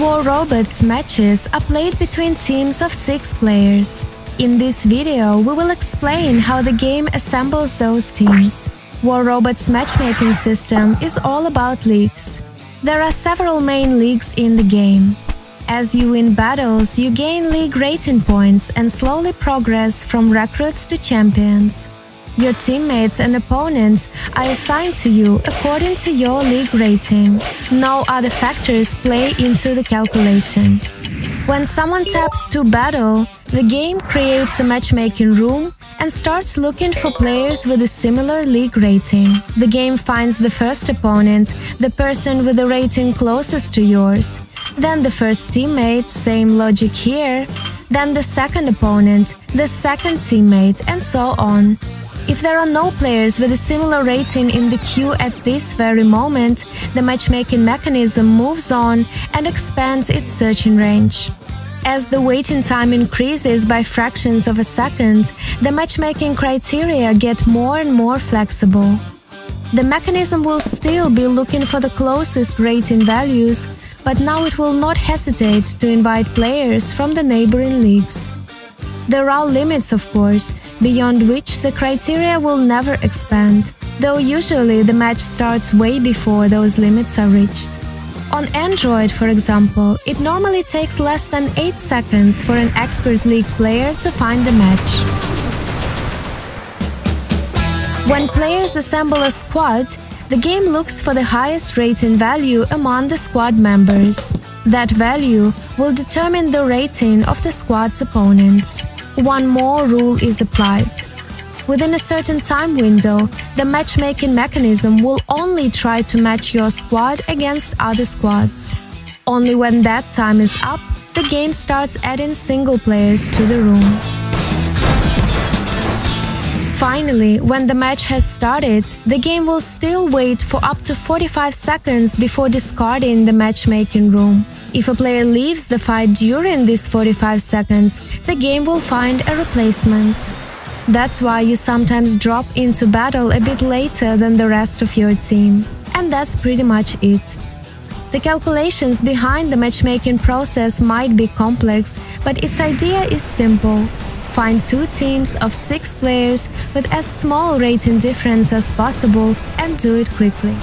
War Robots, matches are played between teams of six players. In this video, we will explain how the game assembles those teams. War Robots matchmaking system is all about leagues. There are several main leagues in the game. As you win battles, you gain league rating points and slowly progress from recruits to champions. Your teammates and opponents are assigned to you according to your league rating. No other factors play into the calculation. When someone taps to battle, the game creates a matchmaking room and starts looking for players with a similar league rating. The game finds the first opponent, the person with the rating closest to yours, then the first teammate, same logic here, then the second opponent, the second teammate, and so on. If there are no players with a similar rating in the queue at this very moment, the matchmaking mechanism moves on and expands its searching range. As the waiting time increases by fractions of a second, the matchmaking criteria get more and more flexible. The mechanism will still be looking for the closest rating values, but now it will not hesitate to invite players from the neighboring leagues. There are limits, of course, beyond which the criteria will never expand, though usually the match starts way before those limits are reached. On Android, for example, it normally takes less than 8 seconds for an expert league player to find a match. When players assemble a squad, the game looks for the highest rating value among the squad members. That value will determine the rating of the squad's opponents one more rule is applied. Within a certain time window, the matchmaking mechanism will only try to match your squad against other squads. Only when that time is up, the game starts adding single players to the room. Finally, when the match has started, the game will still wait for up to 45 seconds before discarding the matchmaking room. If a player leaves the fight during these 45 seconds, the game will find a replacement. That's why you sometimes drop into battle a bit later than the rest of your team. And that's pretty much it. The calculations behind the matchmaking process might be complex, but its idea is simple. Find two teams of six players with as small rating difference as possible and do it quickly.